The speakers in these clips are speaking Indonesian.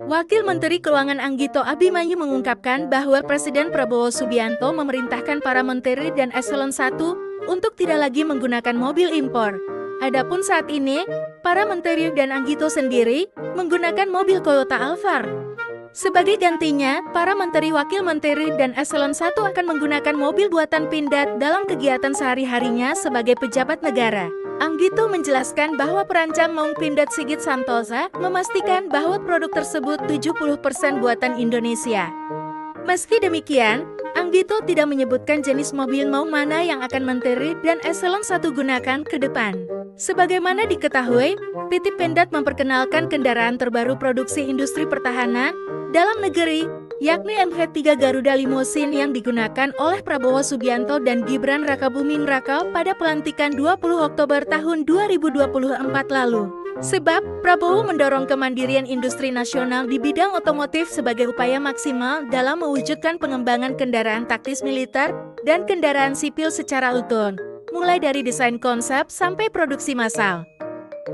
Wakil Menteri Keuangan Anggito Abimanyu mengungkapkan bahwa Presiden Prabowo Subianto memerintahkan para menteri dan eselon 1 untuk tidak lagi menggunakan mobil impor. Adapun saat ini, para menteri dan Anggito sendiri menggunakan mobil Toyota Alphard. Sebagai gantinya, para menteri wakil menteri dan eselon 1 akan menggunakan mobil buatan Pindad dalam kegiatan sehari-harinya sebagai pejabat negara. Anggito menjelaskan bahwa perancang Maung Pindad Sigit Santosa memastikan bahwa produk tersebut 70% buatan Indonesia. Meski demikian, Anggito tidak menyebutkan jenis mobil Maung mana yang akan menteri dan eselon 1 gunakan ke depan. Sebagaimana diketahui, PT Pindad memperkenalkan kendaraan terbaru produksi industri pertahanan dalam negeri, yakni MV3 Garuda Limousine yang digunakan oleh Prabowo Subianto dan Gibran Rakabuming Raka pada pelantikan 20 Oktober tahun 2024 lalu. Sebab, Prabowo mendorong kemandirian industri nasional di bidang otomotif sebagai upaya maksimal dalam mewujudkan pengembangan kendaraan taktis militer dan kendaraan sipil secara utuh, mulai dari desain konsep sampai produksi massal.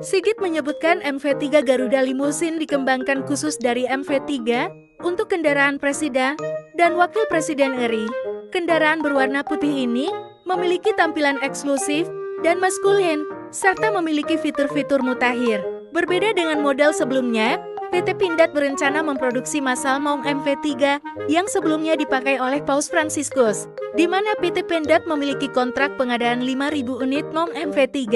Sigit menyebutkan MV3 Garuda Limousine dikembangkan khusus dari MV3 untuk kendaraan presiden dan wakil presiden RI. Kendaraan berwarna putih ini memiliki tampilan eksklusif dan maskulin, serta memiliki fitur-fitur mutakhir. Berbeda dengan model sebelumnya, PT Pindad berencana memproduksi massal Maung MV3 yang sebelumnya dipakai oleh Paus Franciscus, di mana PT Pindad memiliki kontrak pengadaan 5.000 unit Maung MV3.